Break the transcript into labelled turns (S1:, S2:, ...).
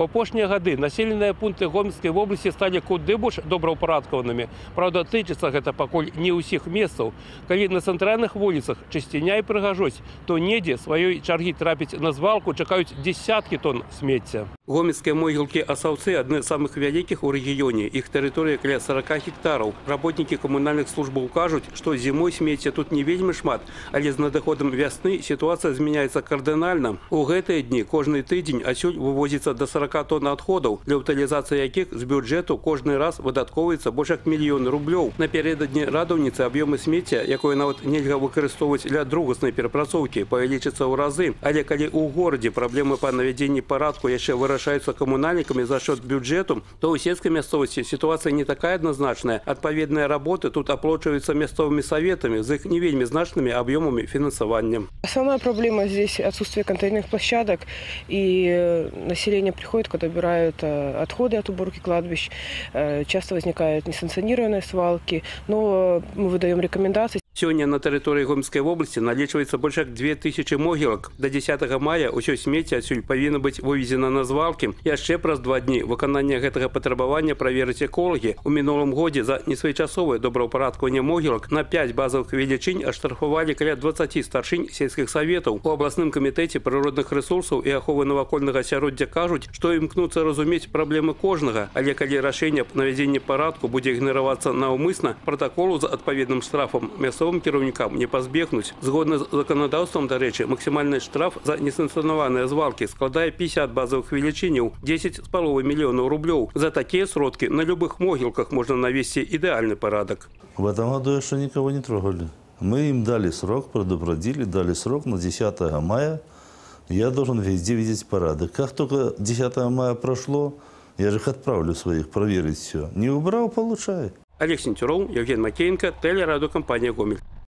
S1: У апошнія гады населеныя пункты гомельскай вобласці сталі куды больш добраўпарадкаванымі. Праўда, тычыцца гэта пакуль не ўсіх месцаў. Калі на цэнтральных вуліцах чысціня і прыгажосць, то недзе сваёй чаргі трапіць на звалку чакаюць десяткі тонн смецця. Гомельскія могілкі асаўцы адны з самых вялікіх у рэгіёне. Іх тэрыторыя каля 40 гектараў. Работнікі камунальных службаў кажуць, што зімой смецця тут не вельмі шмат, але з надыходам вясны сітуацыя змяняецца кардынальна. У гэтыя дні кожны тыдзень асюль вывозіцца да 40 тонн адходаў, для утылізацыі якіх з бюджэту кожны раз выдаткоўваецца больш як мільён рублёў. Напярэдадні радаўніцы аб'ёмы смецця, якое нават нельга выкарыстоўваць для другаснай перапрацоўкі, павялічыцца ў разы. Але калі ў горадзе праблемы па навядзенні парадку яшчэ вырашаюцца камунальнікамі за счет бюджэту, то ў сельскай мясцовасці сітуацыя не такая адназначная. Адпаведныя работы тут аплачваюцца мясцовымі саветамі з іх не вельмі значнымі аб'ёмамі фінансавання.
S2: Основная проблема здесь отсутствие контейнерных площадок, и э, население приходит, когда убирают э, отходы от уборки кладбищ. Э, Часто возникают несанкционированные свалки, но мы выдаем рекомендации.
S1: Сёння на тэрыторыі гомельскай вобласці налічваецца больш як 2000 могілак. Да 10 мая ўсё смецце адсюль павінна быць вывезена на звалкі. Яшчэ праз два дні выканання гэтага патрабавання праверыць эколагі. У мінулым годзе за несвоечасовае добраўпарадкаванне могілак на 5 базавых велічынь аштрафавалі каля 20 старшынь сельскіх саветаў. У абласным камітэце прыродных рэсурсаў і аховы навакольнага асяроддзя кажуць, што імкнуцца разумець праблемы кожнага, але калі рашэнне аб навядзенні парадку будзе ігнаравацца наўмысна, пратаколу з адпаведным штрафам мясцовым кіраўнікам не пазбегнуць. Згодна з заканадаўствам, дарэчы, максімальны штраф за несанкцыянаваныя звалкі складае 50 базавых велічыняў, 10 з паловай мільёнаў рублёў. За такія сродкі на любых могілках можна навесці ідэальны парадак.
S3: В этом году еще никого не трогали. Мы им дали срок, предупредили, дали срок на 10 мая. Я должен везде видеть порядок. Как только 10 мая прошло, я же их отправлю своих проверить все. Не убрал, получай.
S1: Олег Сентюров, Евген Макеенко, телерадиокомпания «Гомель».